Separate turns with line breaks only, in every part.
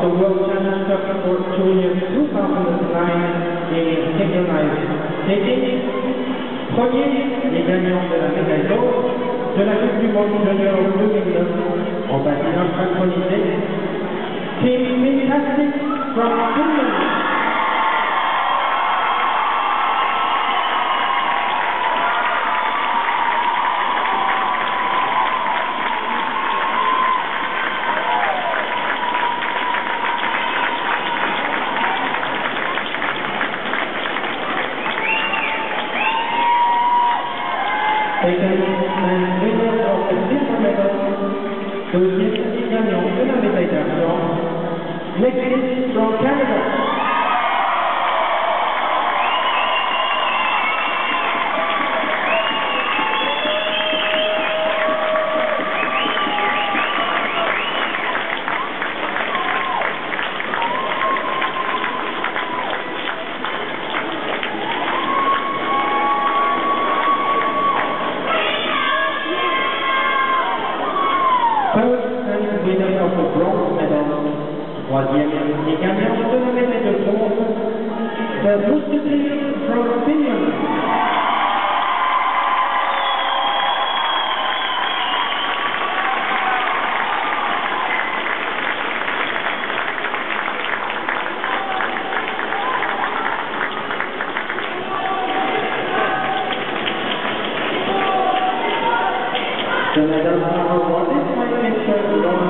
the World Championship for Junior 2009 in synchronized skating. Premier, les gagnants de la médaille d'or de la Coupe du Monde Junior 2009 en patinage synchronisé. Team Fantastic from Finland. Next is from Canada. Vladimir Nikanyan will do a minute of four. The Mustafi from Finland. So, Madam, how was it? My name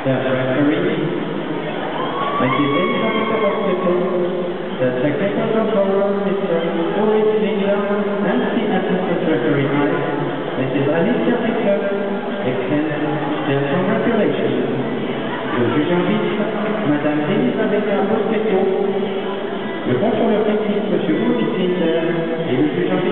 the referee, Mrs. Elizabeth Hospital, the technical controller, Mr. Boris and the assistant Mrs. Alicia extend congratulations. Le juge arbitre, Madame le contrôleur technique, M. Boris et le juge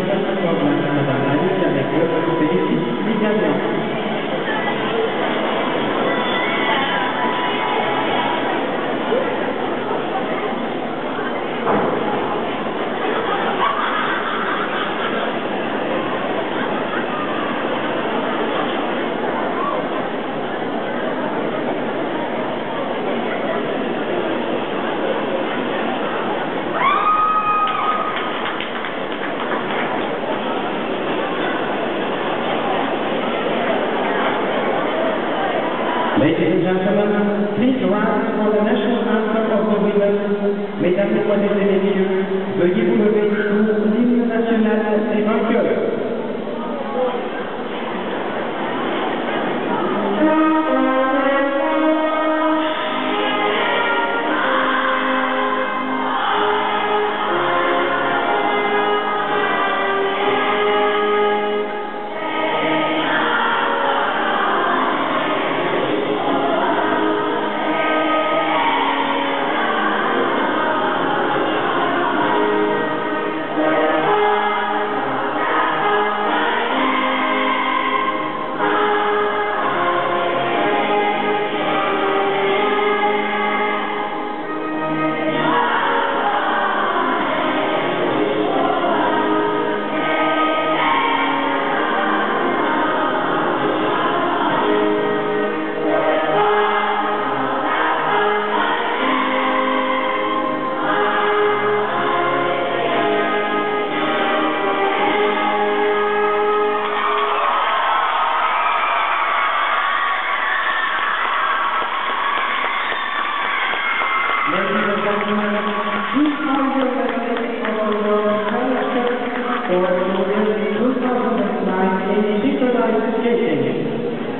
Ladies and gentlemen, please rise for the national anthem of the women. Mesdames, Mesdemoiselles et Messieurs, veuillez vous lever pour l'hymne national des vainqueurs.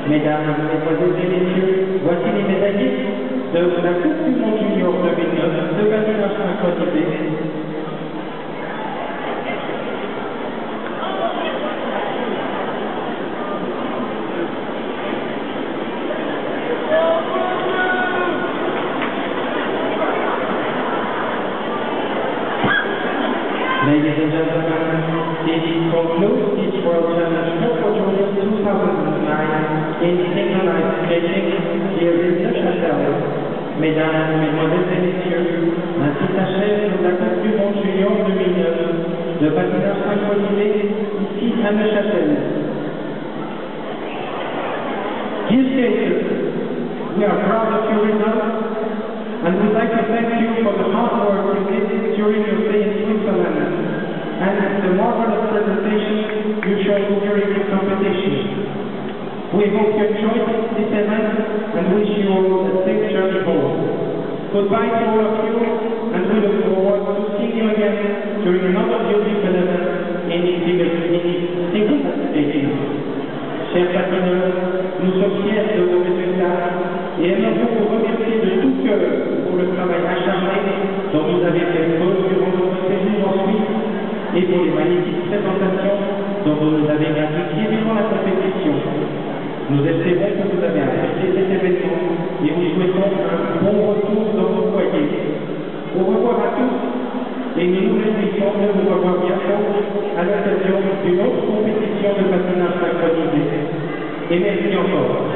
Mesdames, et Messieurs, voici les médaillés de la Coupe du Monde Junior 2009 de patinage synchronisé Ladies and gentlemen, this concludes this World Championship for Juniors 2009 in synchronized skating here in Neuchâtel. Mesdames, Mesdemoiselles et Messieurs, ainsi s'achève la Coupe du Monde Junior 2009 de patinage synchronisé ici à Neuchâtel. Dear skaters, we are proud of your results and would like to thank you for the hard work you did during your presentation you showed during this competition. We hope you enjoyed this event and wish you all a safe journey home. Goodbye to all of you and we look forward to seeing you again during another beautiful event in single skating. Chers patineurs, nous sommes fiers de vos résultats et aimerions vous remercier de tout cœur pour le travail acharné dont vous avez fait et pour les magnifiques présentations dont vous nous avez gratifié durant la compétition. Nous espérons que vous avez apprécié cet événement et vous souhaitons un bon retour dans vos foyers. Au revoir à tous et nous nous réjouissons de vous revoir bientôt à l'occasion d'une autre compétition de patinage synchronisé. Et merci encore.